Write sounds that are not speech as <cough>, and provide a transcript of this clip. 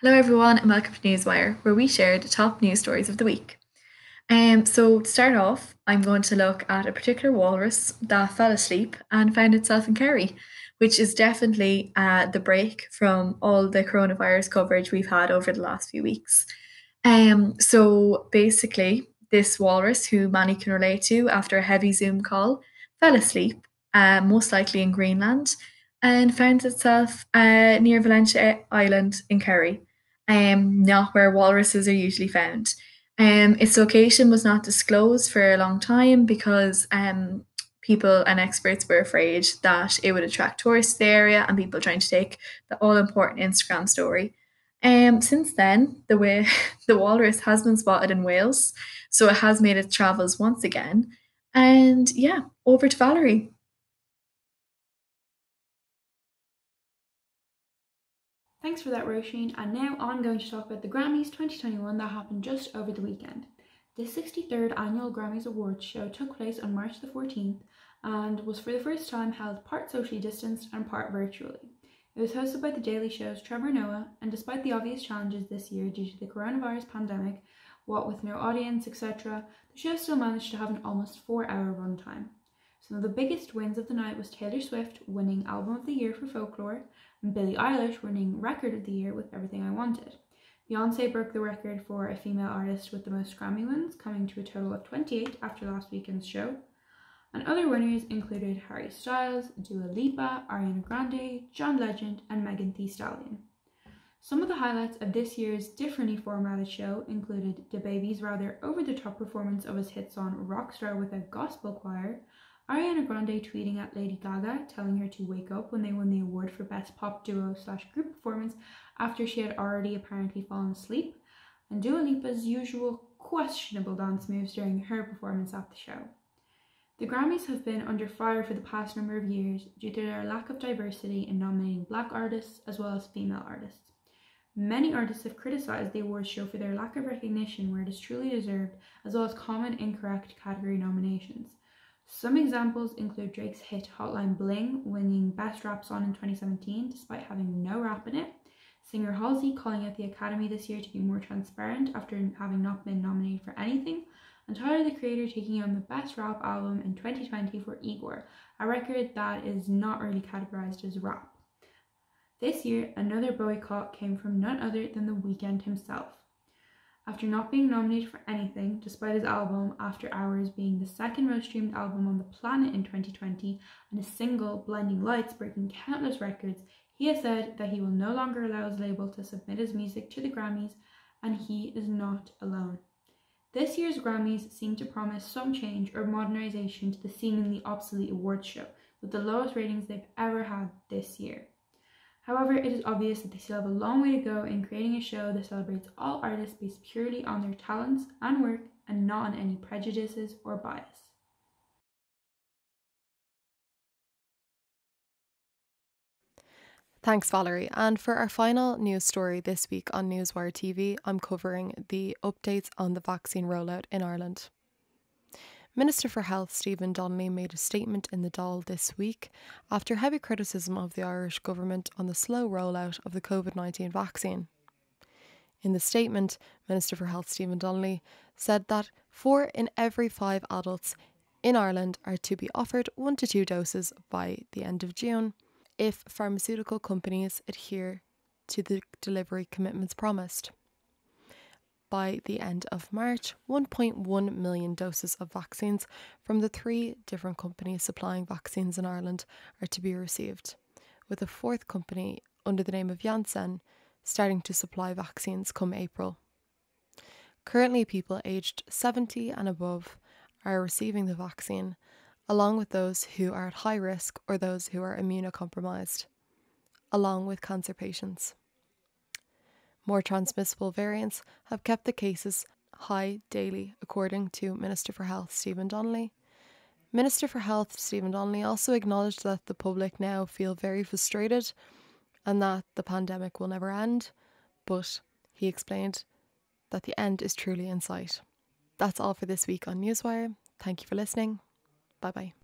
Hello, everyone, and welcome to Newswire, where we share the top news stories of the week. Um, so, to start off, I'm going to look at a particular walrus that fell asleep and found itself in Kerry, which is definitely uh, the break from all the coronavirus coverage we've had over the last few weeks. Um, so, basically, this walrus, who many can relate to after a heavy Zoom call, fell asleep, uh, most likely in Greenland, and found itself uh, near Valentia Island in Kerry um, not where walruses are usually found. Um, its location was not disclosed for a long time because um, people and experts were afraid that it would attract tourists to the area and people trying to take the all important Instagram story. Um, since then, the way <laughs> the walrus has been spotted in Wales, so it has made its travels once again. And yeah, over to Valerie. Thanks for that, Roisin. And now I'm going to talk about the Grammys 2021 that happened just over the weekend. The 63rd annual Grammys Awards show took place on March the 14th and was for the first time held part socially distanced and part virtually. It was hosted by The Daily Show's Trevor Noah, and despite the obvious challenges this year due to the coronavirus pandemic, what with no audience, etc., the show still managed to have an almost four hour runtime. Some of the biggest wins of the night was Taylor Swift winning Album of the Year for Folklore, and Billie Eilish winning Record of the Year with Everything I Wanted. Beyonce broke the record for a female artist with the most Grammy wins, coming to a total of 28 after last weekend's show. And other winners included Harry Styles, Dua Lipa, Ariana Grande, John Legend, and Megan Thee Stallion. Some of the highlights of this year's differently formatted show included DaBaby's rather over the top performance of his hit song Rockstar with a gospel choir, Ariana Grande tweeting at Lady Gaga, telling her to wake up when they won the award for Best Pop Duo slash Group Performance after she had already apparently fallen asleep, and Dua Lipa's usual questionable dance moves during her performance at the show. The Grammys have been under fire for the past number of years due to their lack of diversity in nominating black artists as well as female artists. Many artists have criticised the awards show for their lack of recognition where it is truly deserved, as well as common incorrect category nominations. Some examples include Drake's hit Hotline Bling winning Best Rap Song in 2017 despite having no rap in it, singer Halsey calling out the Academy this year to be more transparent after having not been nominated for anything, and Tyler the Creator taking on the Best Rap Album in 2020 for Igor, a record that is not really categorized as rap. This year, another boycott came from none other than The Weeknd himself. After not being nominated for anything, despite his album After Hours being the second most streamed album on the planet in 2020 and his single Blinding Lights breaking countless records, he has said that he will no longer allow his label to submit his music to the Grammys, and he is not alone. This year's Grammys seem to promise some change or modernization to the seemingly obsolete awards show, with the lowest ratings they've ever had this year. However, it is obvious that they still have a long way to go in creating a show that celebrates all artists based purely on their talents and work and not on any prejudices or bias. Thanks, Valerie. And for our final news story this week on Newswire TV, I'm covering the updates on the vaccine rollout in Ireland. Minister for Health Stephen Donnelly made a statement in the Dáil this week after heavy criticism of the Irish government on the slow rollout of the COVID 19 vaccine. In the statement, Minister for Health Stephen Donnelly said that four in every five adults in Ireland are to be offered one to two doses by the end of June if pharmaceutical companies adhere to the delivery commitments promised by the end of March, 1.1 million doses of vaccines from the three different companies supplying vaccines in Ireland are to be received, with a fourth company under the name of Janssen starting to supply vaccines come April. Currently, people aged 70 and above are receiving the vaccine, along with those who are at high risk or those who are immunocompromised, along with cancer patients. More transmissible variants have kept the cases high daily, according to Minister for Health Stephen Donnelly. Minister for Health Stephen Donnelly also acknowledged that the public now feel very frustrated and that the pandemic will never end, but he explained that the end is truly in sight. That's all for this week on Newswire. Thank you for listening. Bye bye.